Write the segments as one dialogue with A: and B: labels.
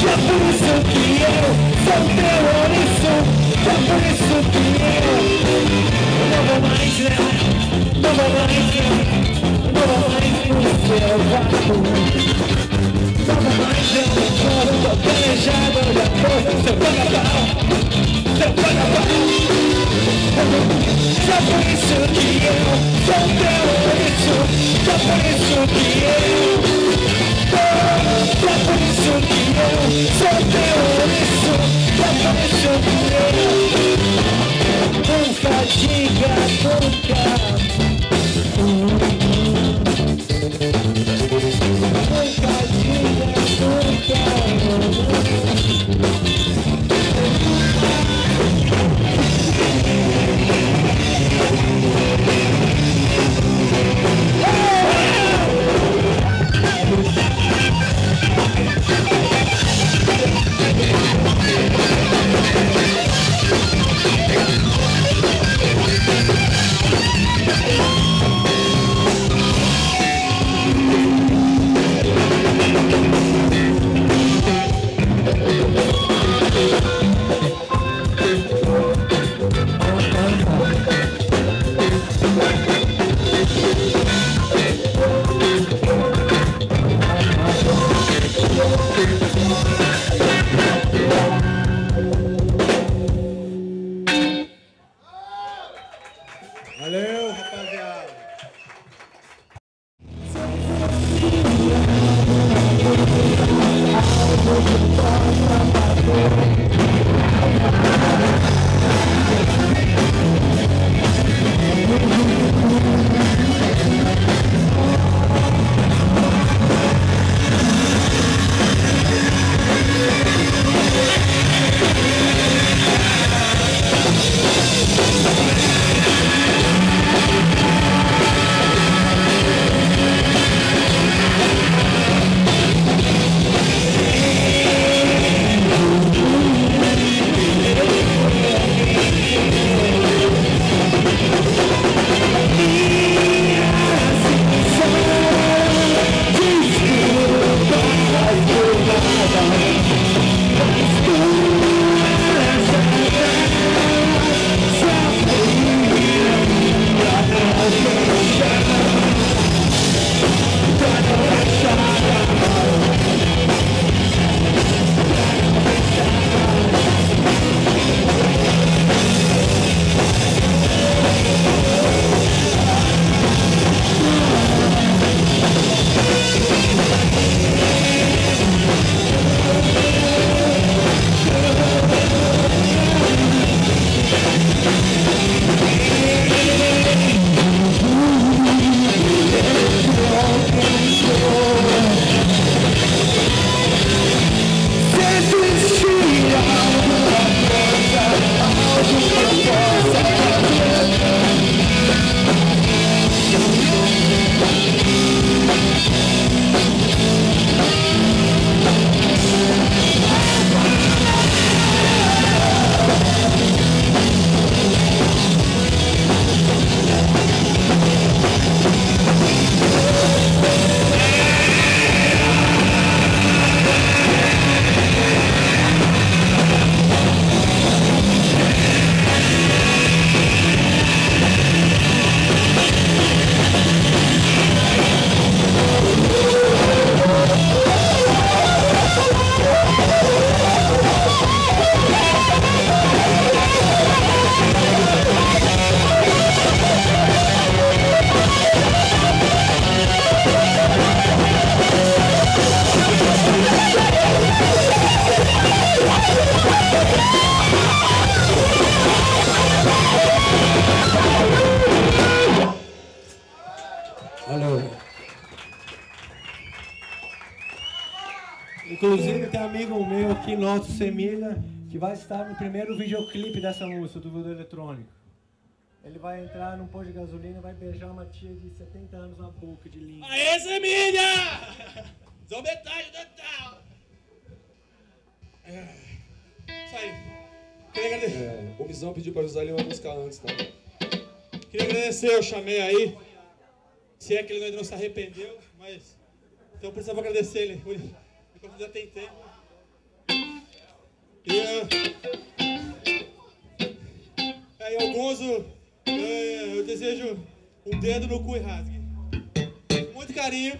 A: É por isso que eu sou teu ouriço É por isso que eu não vou mais negar Não vou mais negar Não vou mais pro seu vácuo Não vou mais eu não tô planejado de amor Seu paga-pau Seu paga-pau Só por isso que eu sou teu ouriço Só por isso que eu só por isso que
B: nosso Semilha, que vai estar no primeiro videoclipe dessa música do Voodoo Eletrônico. Ele vai entrar num posto de gasolina e vai beijar uma tia de 70 anos na boca de língua.
C: Aê, Semilha! Sou metade total! É, Isso aí. Queria agradecer,
D: É, o Mizão pediu pra usar ele uma música antes, tá?
C: queria agradecer, eu chamei aí. Se é que ele ainda não se arrependeu, mas. Então eu precisava agradecer ele. Enquanto ainda tem tempo. E, é, é, e alguns é, eu desejo um dedo no cu e rasgue. Muito carinho.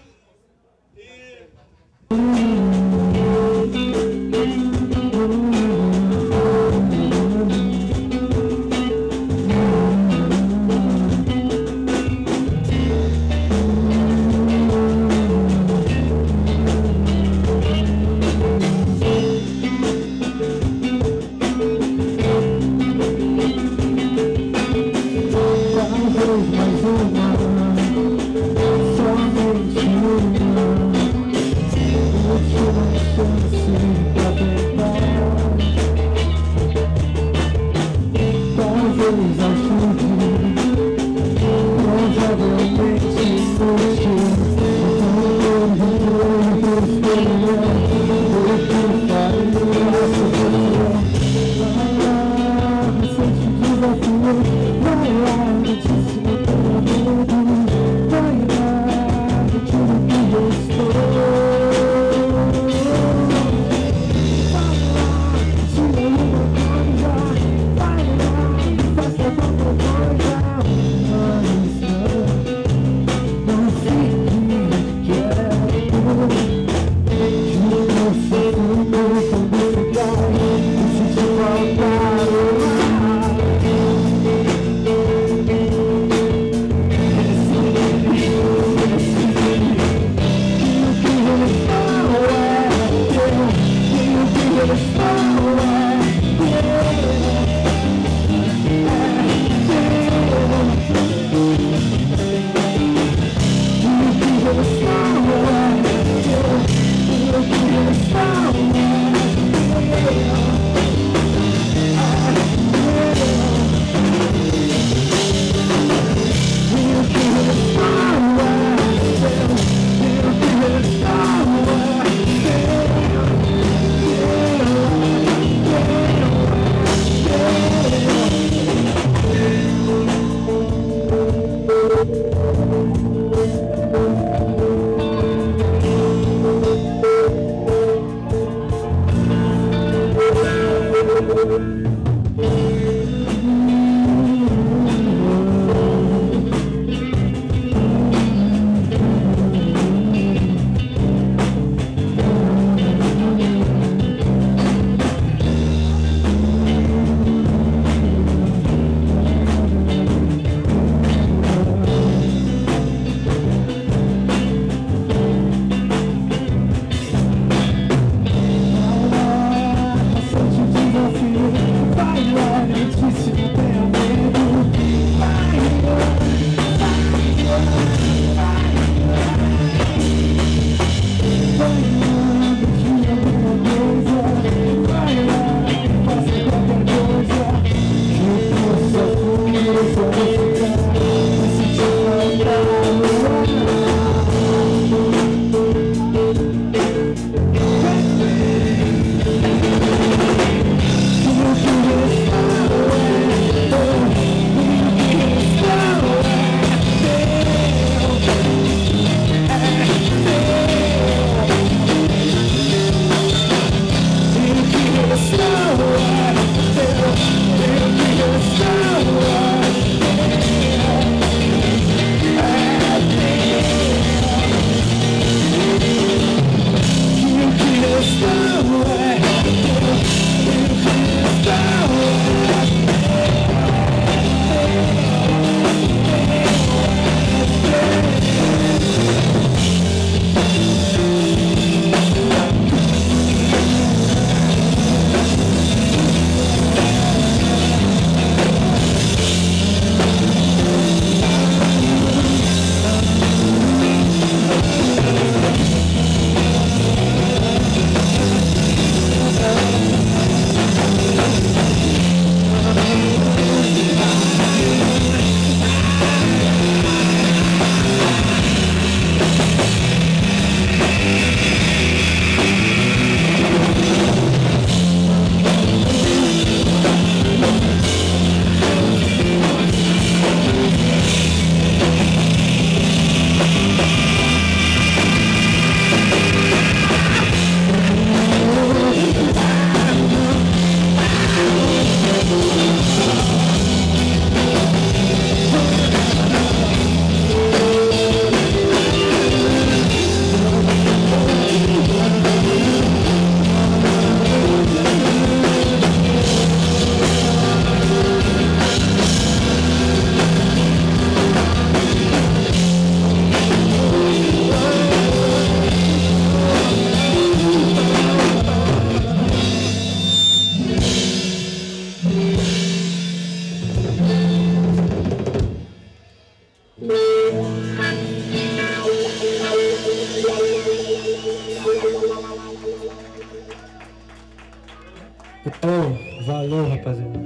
A: Valeu, rapaziada.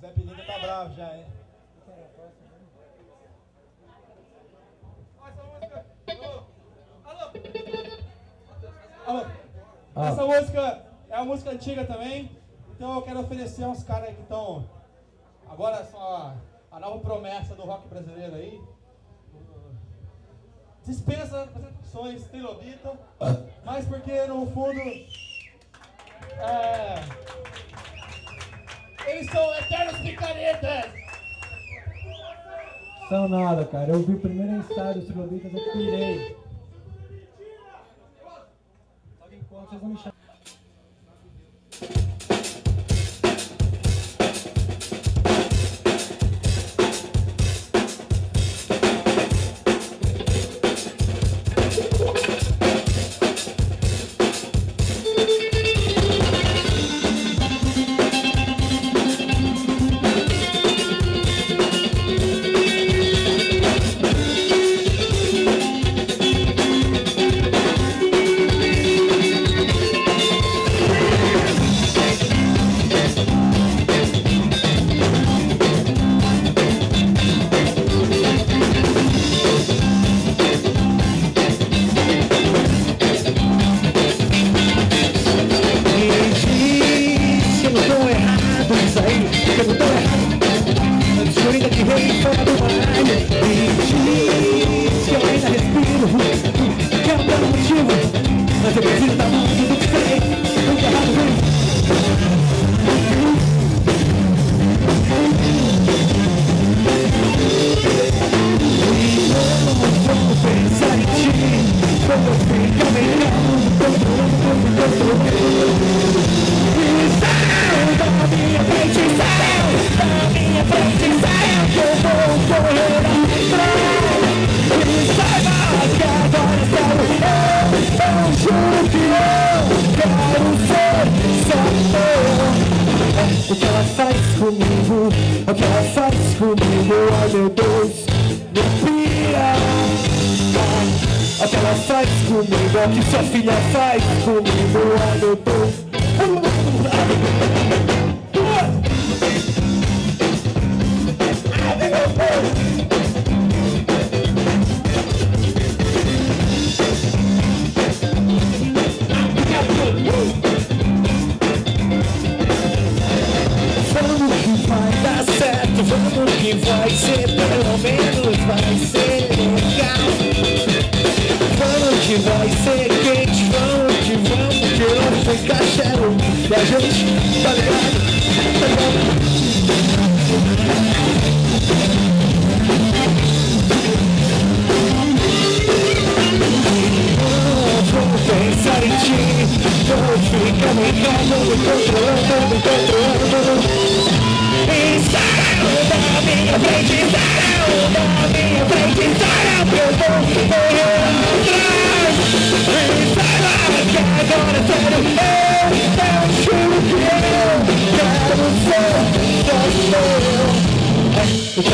C: Zé Pilinga tá bravo já, hein? Alô?
A: Ah.
C: Essa música é uma música antiga também, então eu quero oferecer aos caras que estão. Agora são a, a nova promessa do rock brasileiro aí. Dispensa apresentações, tem Lobita, mas porque no fundo. É, eles são eternos picaretas!
A: São nada, cara. Eu vi o primeiro ensaio dos Trilobitas, eu pirei. Logo enquanto vocês vão me chamar. Motivo. Mas sua filha faz comigo, ai meu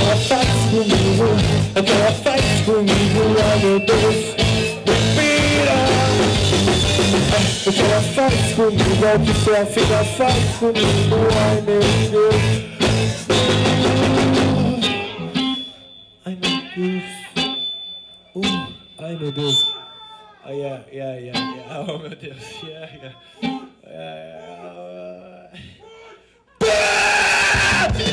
A: O que ela faz comigo, o que ela faz comigo, ai meu Deus, me pira. O que ela faz comigo, é o que sua filha faz comigo, ai meu Deus. Ai meu Deus. Uh, ai meu Deus. Ai, yeah, yeah, yeah, yeah. Oh meu Deus. Yeah, yeah. Yeah, yeah.